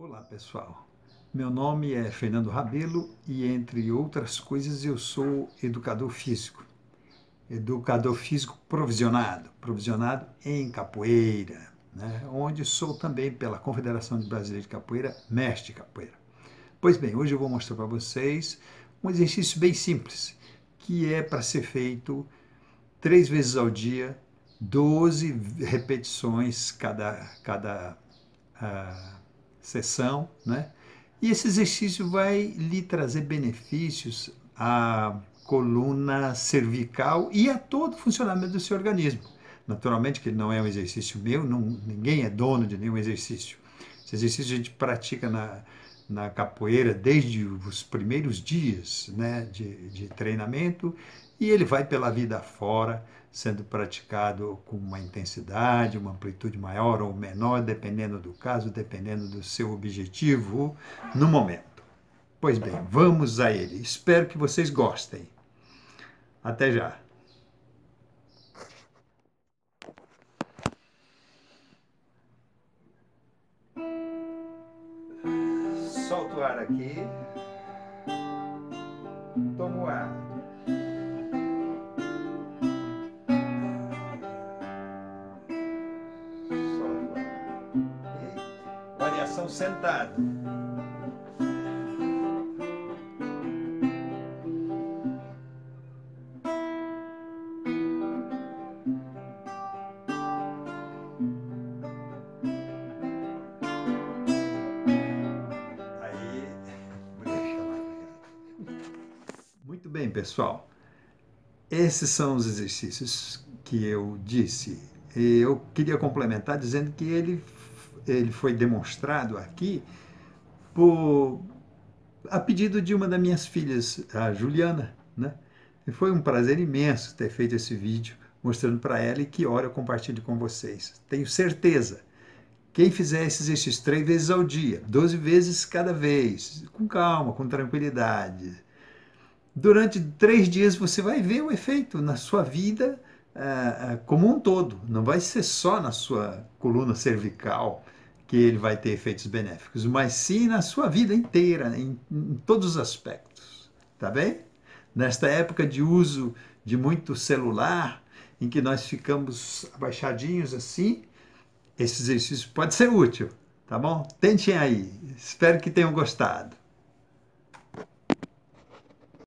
Olá pessoal, meu nome é Fernando Rabelo e entre outras coisas eu sou educador físico. Educador físico provisionado, provisionado em capoeira, né? onde sou também pela Confederação Brasileira de Capoeira, mestre de capoeira. Pois bem, hoje eu vou mostrar para vocês um exercício bem simples, que é para ser feito três vezes ao dia, 12 repetições cada, cada uh, sessão, né? E esse exercício vai lhe trazer benefícios à coluna cervical e a todo o funcionamento do seu organismo. Naturalmente que não é um exercício meu, não, ninguém é dono de nenhum exercício. Esse exercício a gente pratica na, na capoeira desde os primeiros dias né, de, de treinamento e ele vai pela vida fora, sendo praticado com uma intensidade, uma amplitude maior ou menor, dependendo do caso, dependendo do seu objetivo no momento. Pois bem, vamos a ele. Espero que vocês gostem. Até já. Solta o ar aqui. Toma o ar. Variação sentado. Aí, Muito bem, pessoal. Esses são os exercícios que eu disse. Eu queria complementar dizendo que ele ele foi demonstrado aqui por a pedido de uma das minhas filhas, a Juliana, né? E foi um prazer imenso ter feito esse vídeo mostrando para ela e que hora eu compartilho com vocês. Tenho certeza. Quem fizer esse exercício três vezes ao dia, 12 vezes cada vez, com calma, com tranquilidade, durante três dias você vai ver o efeito na sua vida uh, como um todo. Não vai ser só na sua coluna cervical, que ele vai ter efeitos benéficos, mas sim na sua vida inteira, em, em todos os aspectos. Tá bem? Nesta época de uso de muito celular, em que nós ficamos abaixadinhos assim, esse exercício pode ser útil, tá bom? Tentem aí. Espero que tenham gostado.